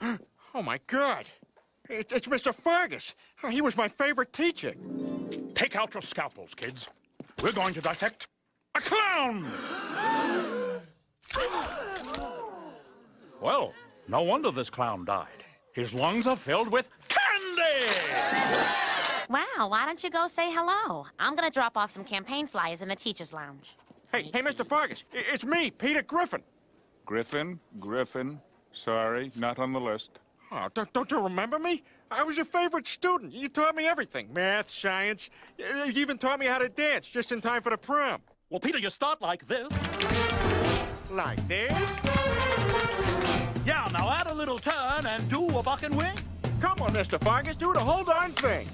Oh, my God. It, it's Mr. Fargas. Oh, uh, He was my favorite teacher. Take out your scalpels, kids. We're going to dissect a clown! well, no wonder this clown died. His lungs are filled with candy! Wow, why don't you go say hello? I'm gonna drop off some campaign flyers in the teacher's lounge. Hey, hey, Mr. Fargas. It's me, Peter Griffin. Griffin, Griffin. Sorry, not on the list. Oh, don't, don't you remember me? I was your favorite student. You taught me everything math, science. You you even taught me how to dance just in time for the prom. Well, Peter, you start like this. Like this? Yeah, now add a little turn and do a buck and wing. Come on, Mr. Fargas, do the whole darn thing.